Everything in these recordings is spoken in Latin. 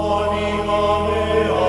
anima mea.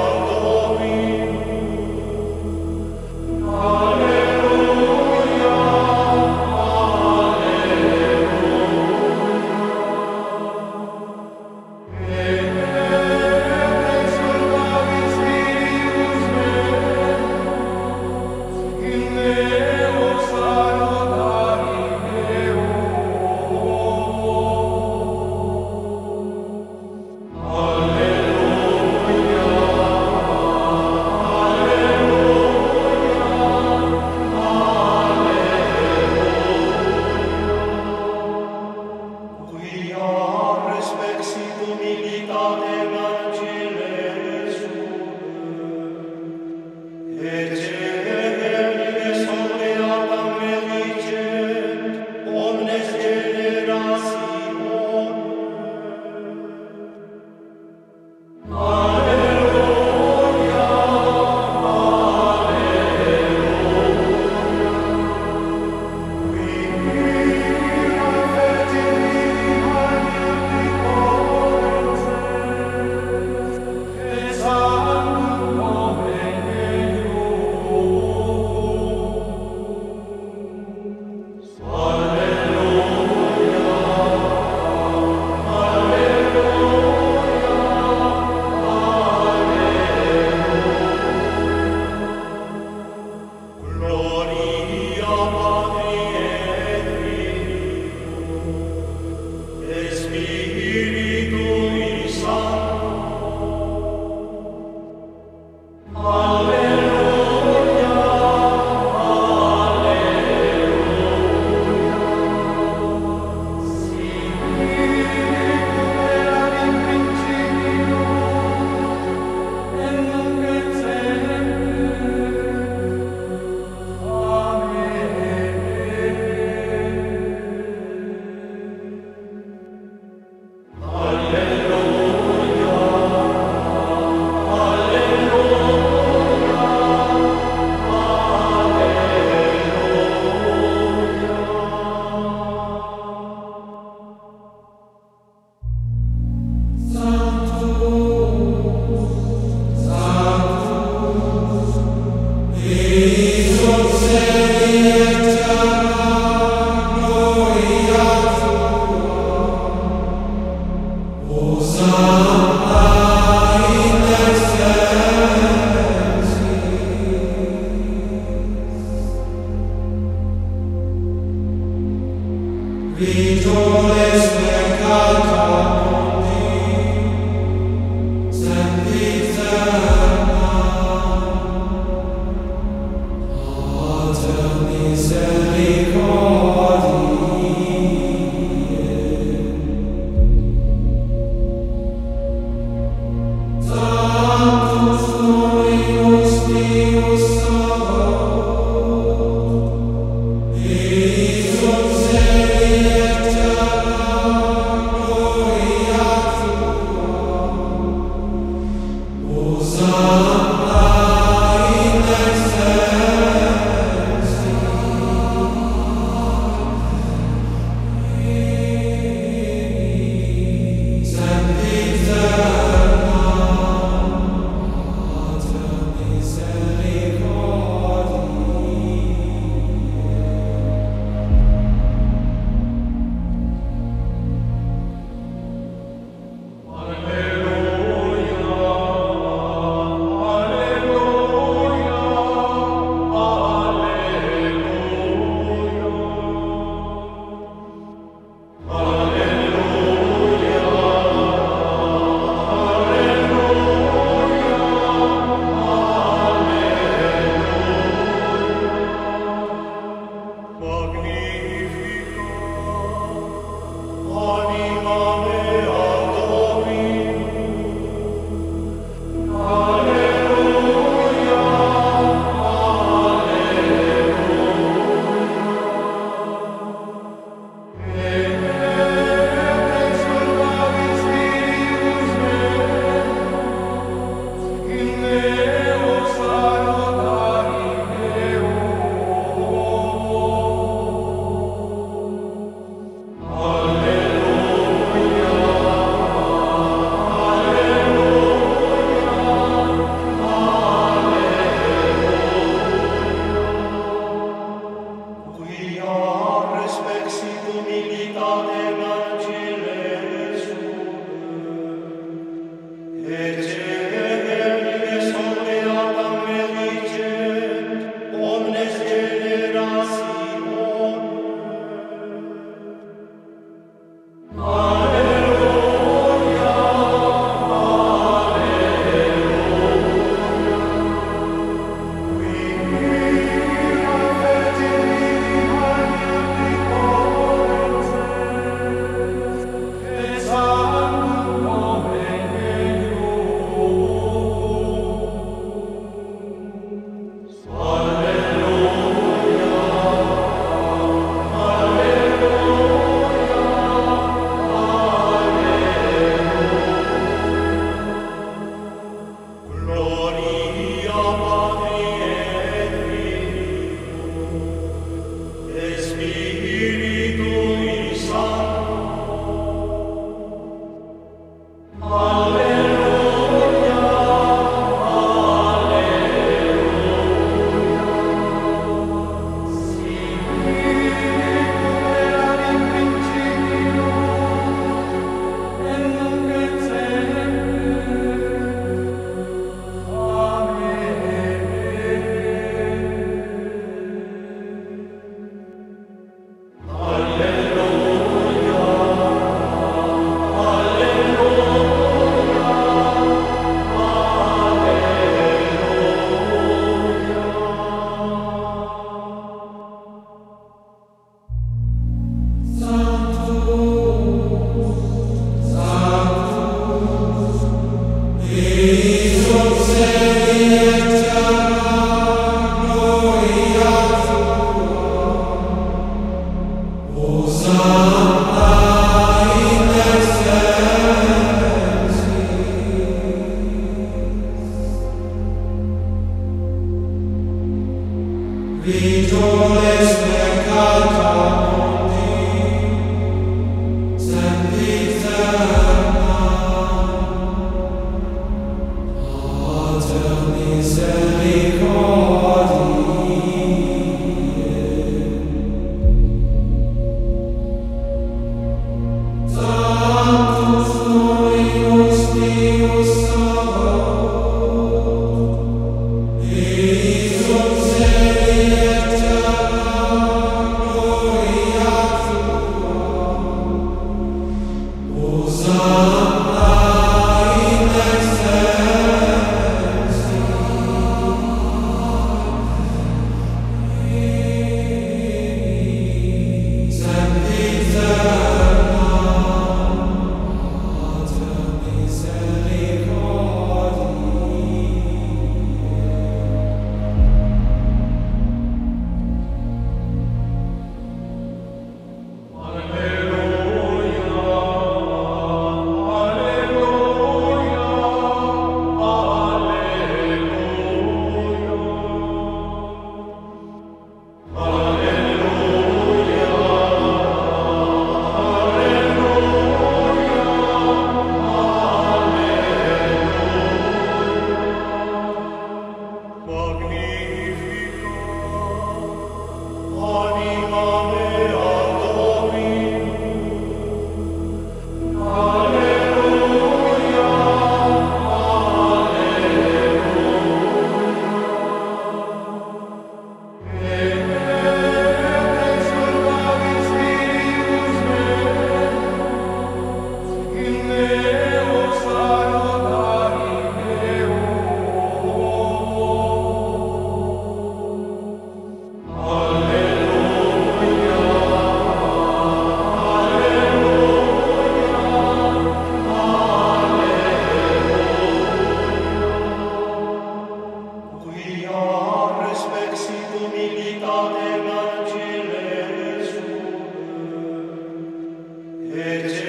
Yeah.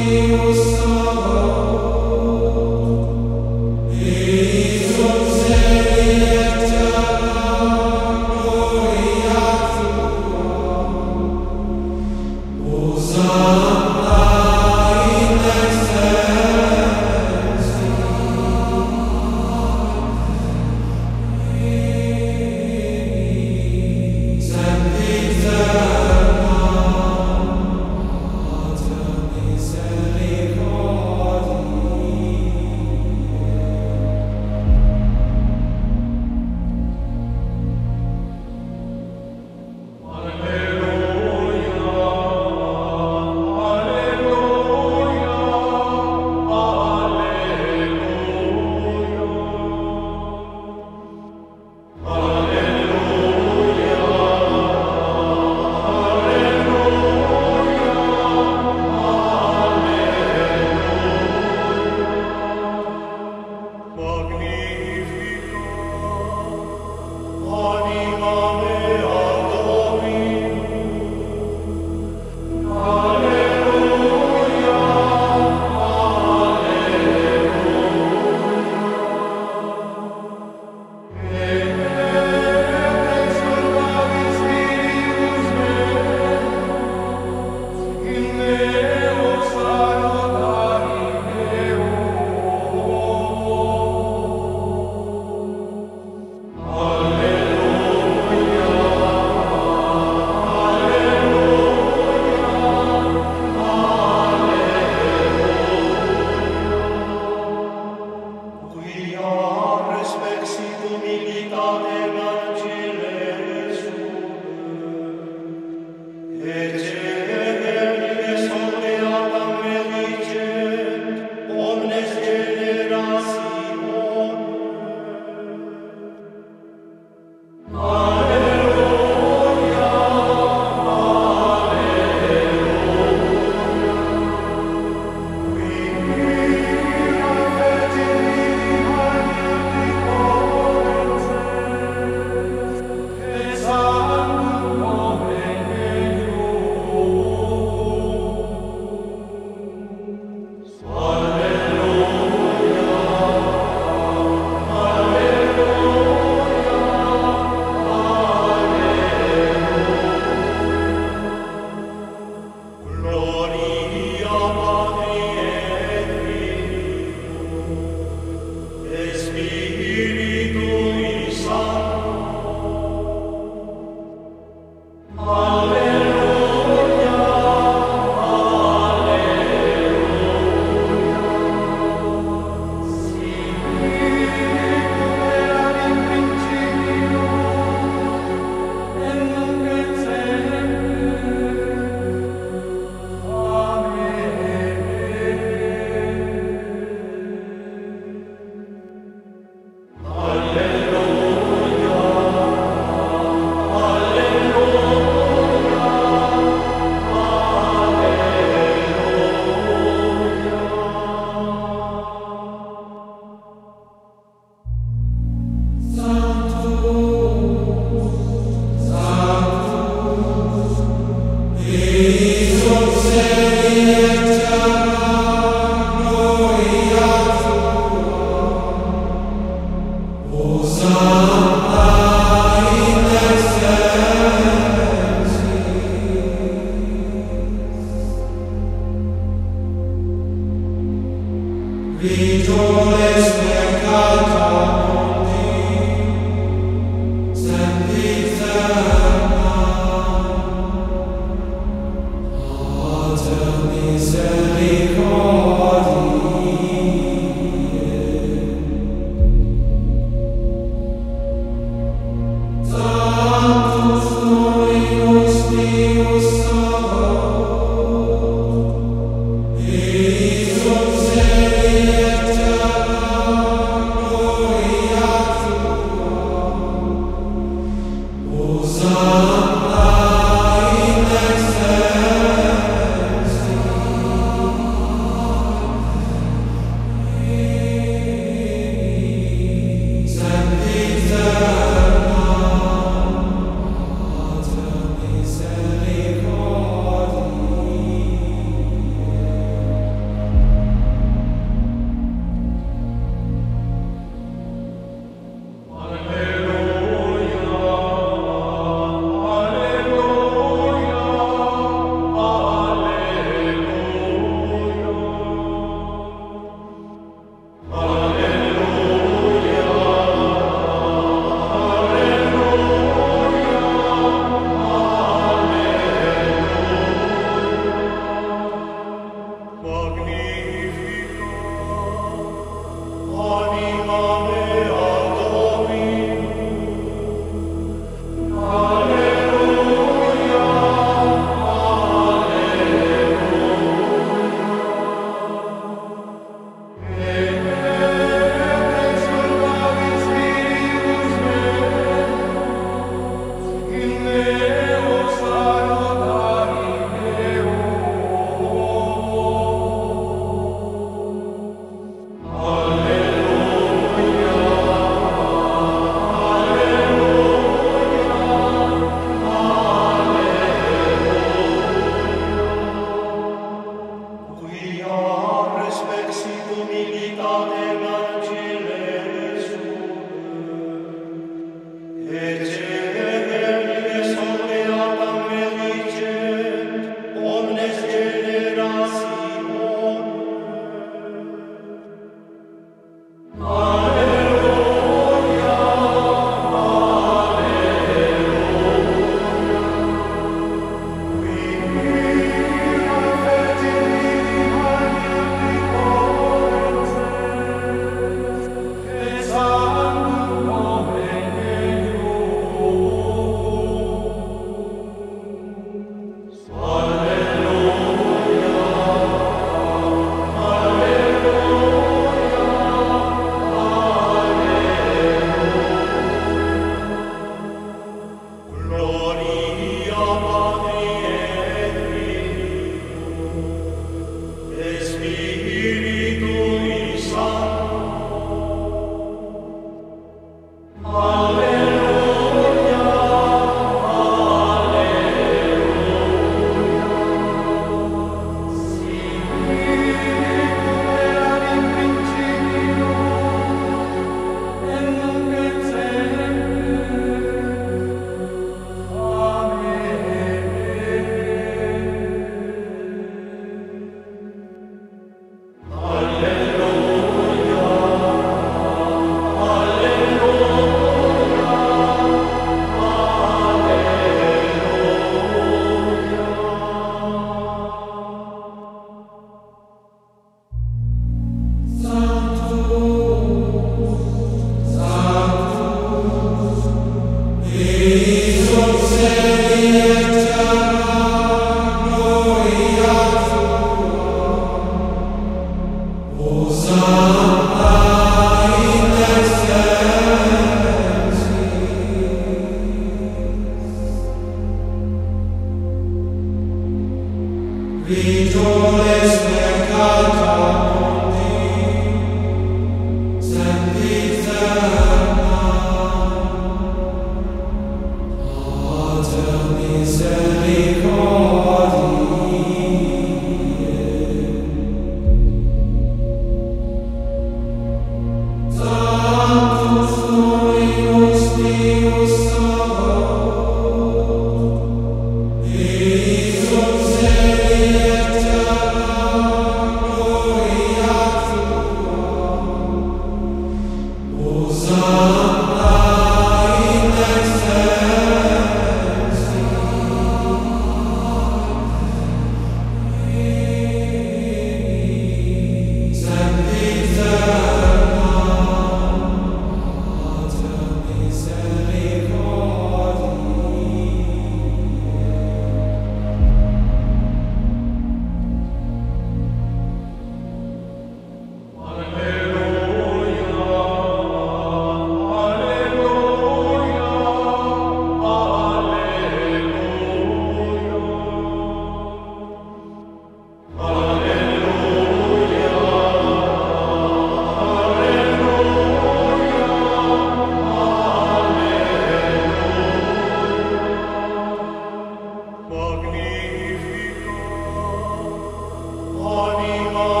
anima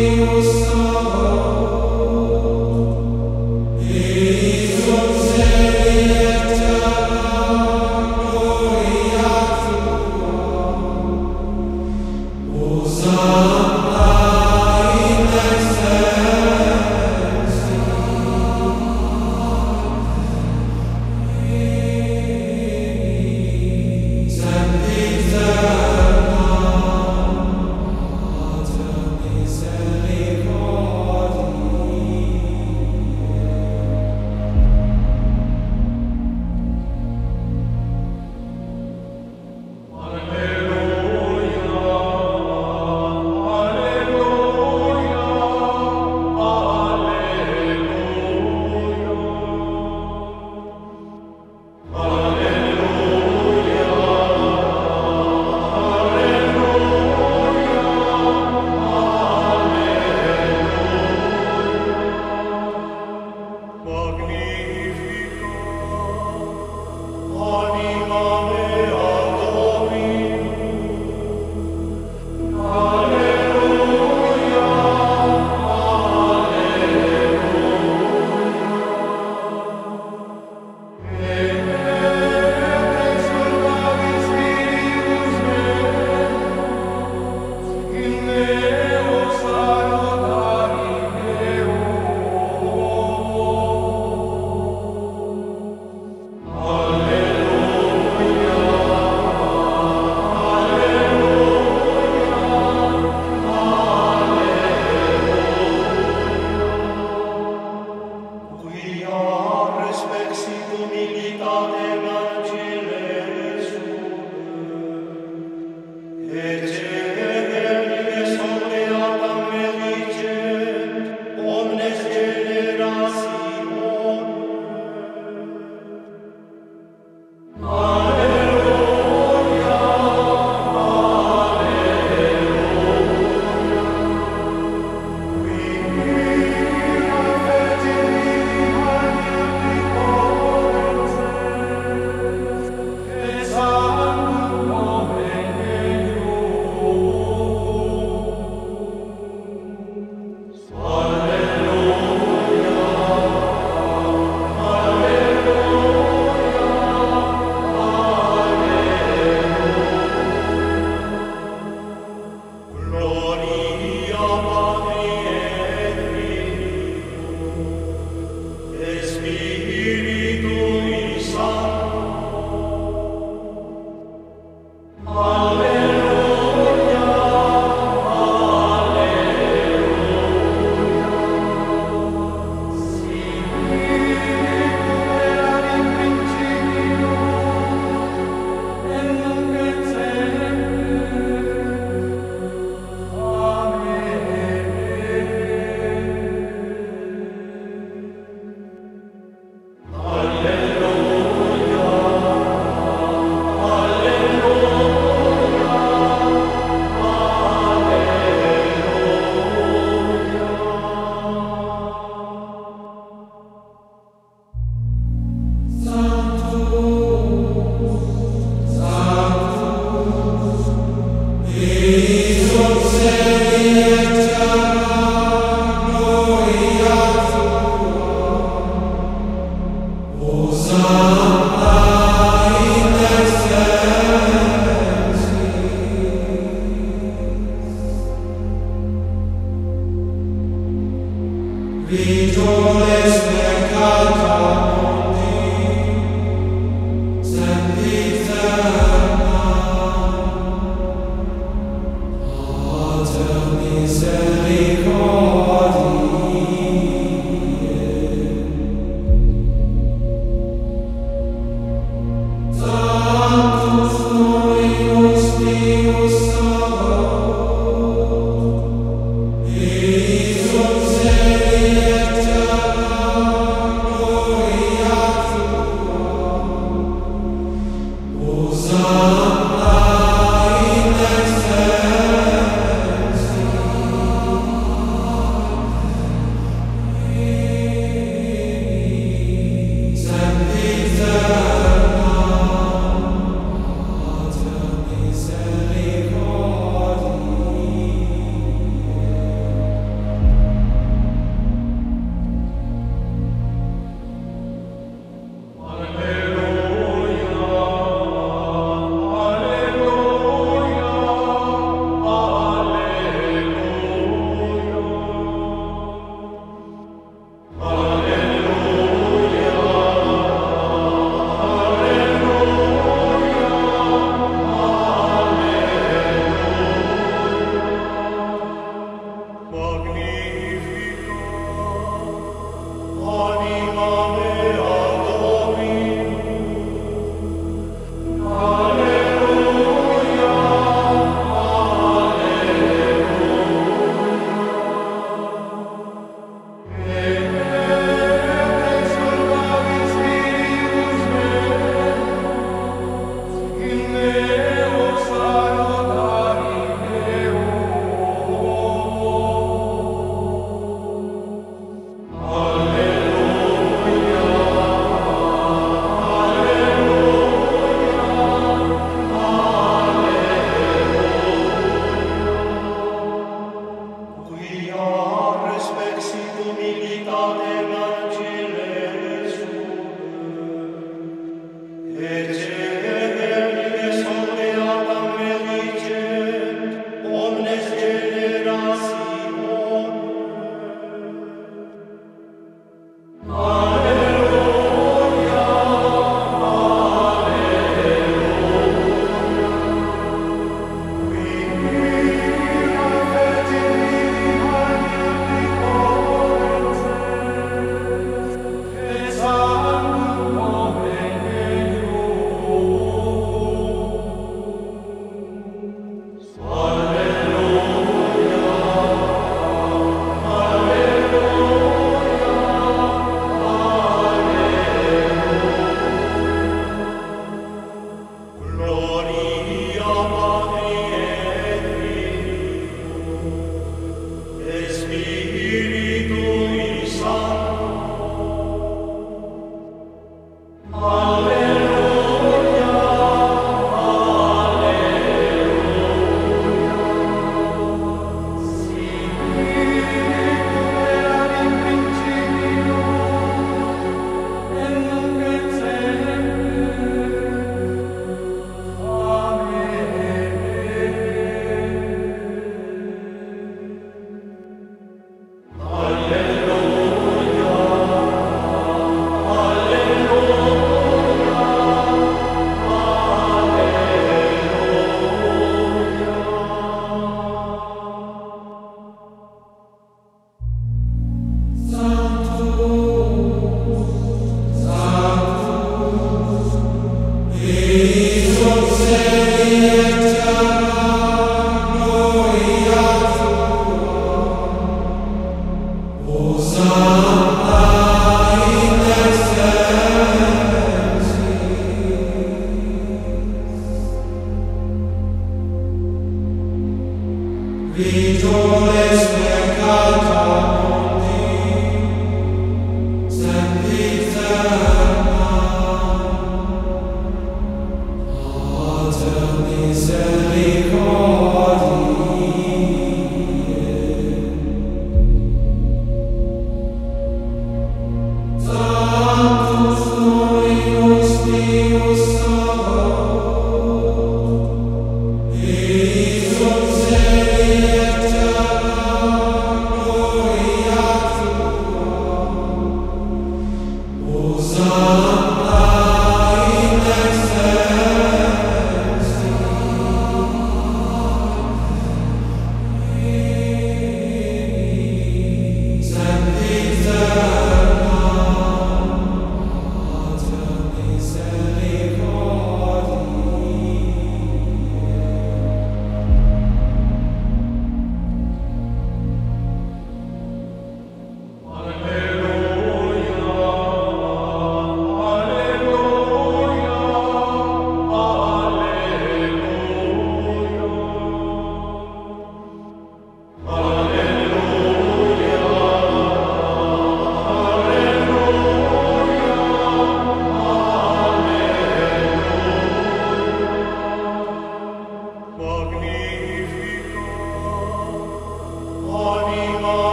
Deus, et